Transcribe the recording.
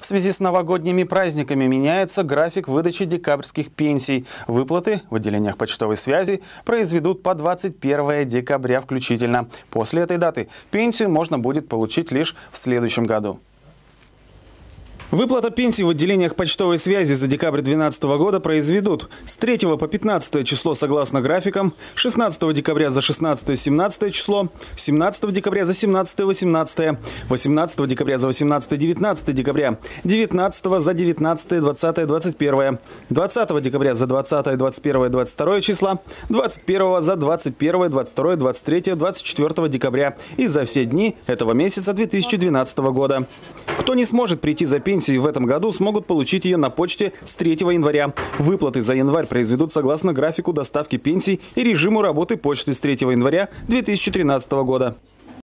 В связи с новогодними праздниками меняется график выдачи декабрьских пенсий. Выплаты в отделениях почтовой связи произведут по 21 декабря включительно. После этой даты пенсию можно будет получить лишь в следующем году. Выплата пенсий в отделениях почтовой связи за декабрь 2012 года произведут с 3 по 15 число согласно графикам, 16 декабря за 16-17 число, 17 декабря за 17-18, 18 декабря за 18-19 декабря, 19 за 19, 20, 21, 20 декабря за 20, 21, 22 числа, 21 за 21, 22, 23, 24 декабря и за все дни этого месяца 2012 года. Кто не сможет прийти за пенсией, пенсии в этом году смогут получить ее на почте с 3 января. Выплаты за январь произведут согласно графику доставки пенсий и режиму работы почты с 3 января 2013 года.